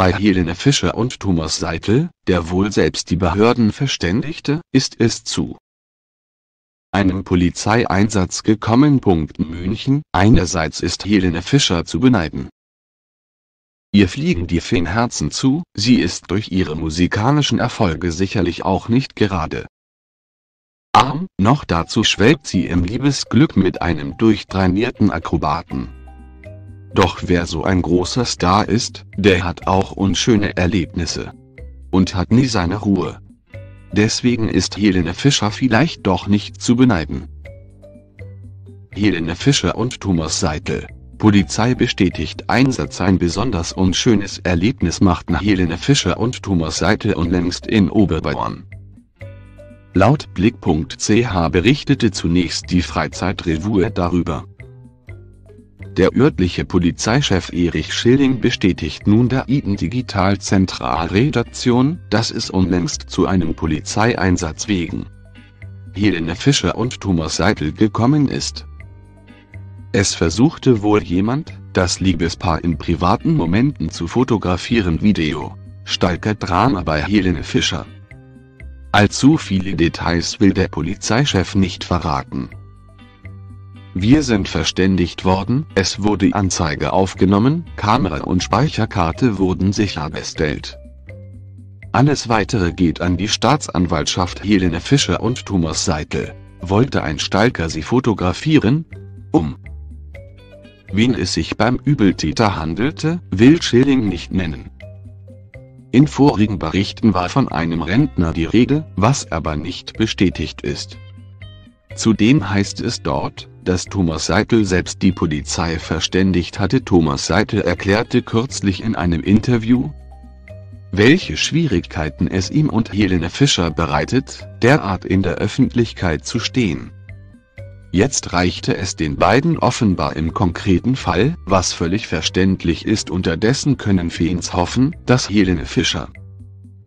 Bei Helene Fischer und Thomas Seitel, der wohl selbst die Behörden verständigte, ist es zu einem Polizeieinsatz gekommen. München Einerseits ist Helene Fischer zu beneiden. Ihr fliegen die Fanherzen zu, sie ist durch ihre musikalischen Erfolge sicherlich auch nicht gerade arm, noch dazu schwelgt sie im Liebesglück mit einem durchtrainierten Akrobaten. Doch wer so ein großer Star ist, der hat auch unschöne Erlebnisse. Und hat nie seine Ruhe. Deswegen ist Helene Fischer vielleicht doch nicht zu beneiden. Helene Fischer und Thomas Seitel Polizei bestätigt Einsatz Ein besonders unschönes Erlebnis machten Helene Fischer und Thomas Seitel unlängst in Oberbayern. Laut Blick.ch berichtete zunächst die Freizeitrevue darüber. Der örtliche Polizeichef Erich Schilling bestätigt nun der Iden Digital Zentralredaktion, dass es unlängst zu einem Polizeieinsatz wegen Helene Fischer und Thomas Seitel gekommen ist. Es versuchte wohl jemand, das Liebespaar in privaten Momenten zu fotografieren Video. Stalker-Drama bei Helene Fischer. Allzu viele Details will der Polizeichef nicht verraten. Wir sind verständigt worden, es wurde Anzeige aufgenommen, Kamera und Speicherkarte wurden sichergestellt. Alles weitere geht an die Staatsanwaltschaft Helene Fischer und Thomas Seitel. Wollte ein Stalker sie fotografieren? Um wen es sich beim Übeltäter handelte, will Schilling nicht nennen. In vorigen Berichten war von einem Rentner die Rede, was aber nicht bestätigt ist. Zudem heißt es dort, dass Thomas Seitel selbst die Polizei verständigt hatte. Thomas Seitel erklärte kürzlich in einem Interview, welche Schwierigkeiten es ihm und Helene Fischer bereitet, derart in der Öffentlichkeit zu stehen. Jetzt reichte es den beiden offenbar im konkreten Fall, was völlig verständlich ist unterdessen können Fans hoffen, dass Helene Fischer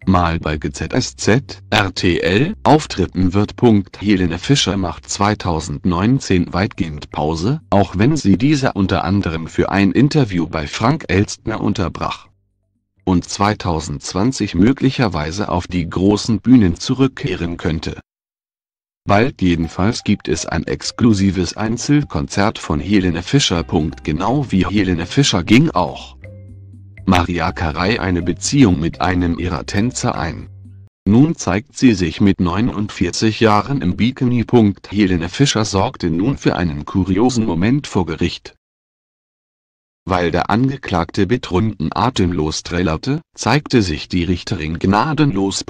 mal bei GZSZ, RTL, auftreten wird. Helene Fischer macht 2019 weitgehend Pause, auch wenn sie diese unter anderem für ein Interview bei Frank Elstner unterbrach. Und 2020 möglicherweise auf die großen Bühnen zurückkehren könnte. Bald jedenfalls gibt es ein exklusives Einzelkonzert von Helene Fischer. Genau wie Helene Fischer ging auch Maria Carey eine Beziehung mit einem ihrer Tänzer ein. Nun zeigt sie sich mit 49 Jahren im Bikini. Helene Fischer sorgte nun für einen kuriosen Moment vor Gericht. Weil der Angeklagte betrunken atemlos trällerte, zeigte sich die Richterin gnadenlos.